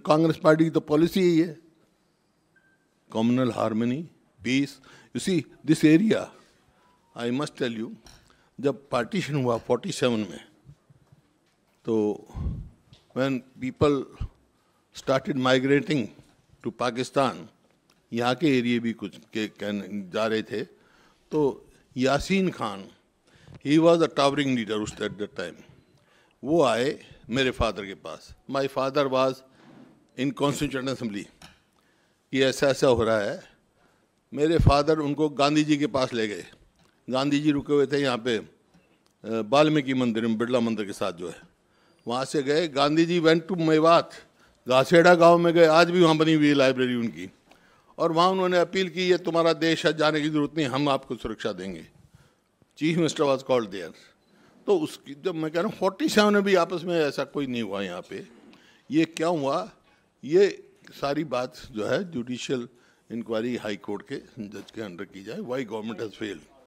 Congress party की तो policy यही है। Communal harmony, peace. You see this area I must tell you जब पार्टीशन हुआ 47 में तो when people started migrating to Pakistan यहाँ के एरिए भी कुछ के कहने, जा रहे थे तो Yasin Khan he was a towering leader उस एट दैट टाइम वो आए मेरे फादर के पास। My father was in constituent assembly कि ऐसा ऐसा हो रहा है। मेरे फादर उनको गांधी जी के पास ले गए। गांधी जी रुके हुए थे यहाँ पे वाल्मीकि मंदिर में बिरला मंदिर के साथ जो है। वहाँ से गए। गांधी जी वेंट टू मेवात, घासेड़ा गाँव में गए। आज भी वहाँ बनी हुई है लाइब्रेरी उनकी। और वहाँ उन्होंने अपील की, ये तुम्हारा देश है, जाने की ज़रूरत नहीं, हम आपको सुरक्षा देंगे। Chief minister was called there तो उसकी, जब मैं कह रहा हूँ फोर्टी सेवन में भी आपस में ऐसा कोई नहीं हुआ यहाँ पे। ये क्या हुआ? ये सारी बात जो है जुडिशियल इंक्वायरी हाई कोर्ट के जज के अंडर की जाए। Why government has failed